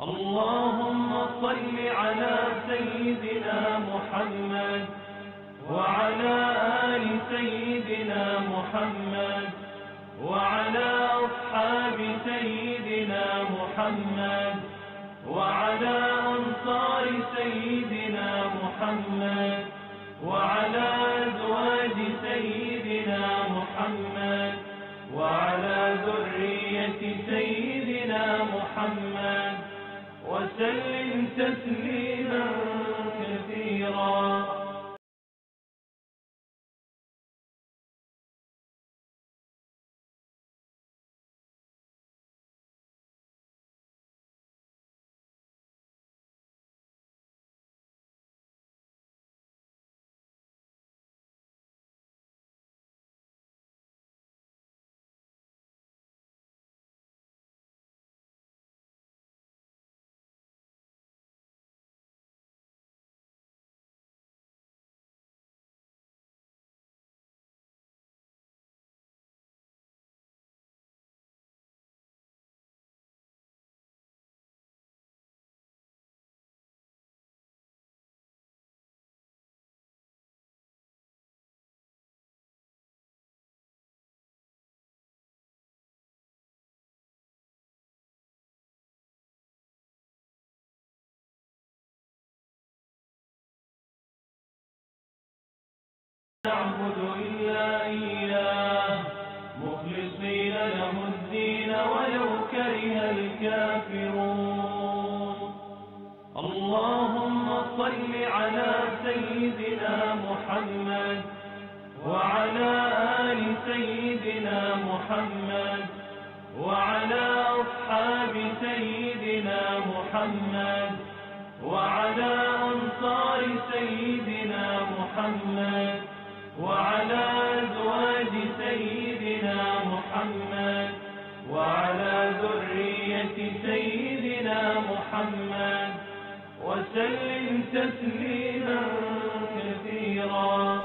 اللهم صل على سيدنا محمد وعلى آل سيدنا محمد وعلى أصحاب سيدنا محمد وعلى أنصار سيدنا محمد وعلى ذرية سيدنا محمد وسلم تسليما كثيرا. نعبد إلا إياه. مخلصين له الدين ولو كره الكافرون. اللهم صل على سيدنا محمد وعلى آل سيدنا محمد وعلى أصحاب سيدنا محمد وعلى أنصار سيدنا محمد وعلى أزواج سيدنا محمد وعلى ذرية سيدنا محمد. وسلم تسليما كثيرا.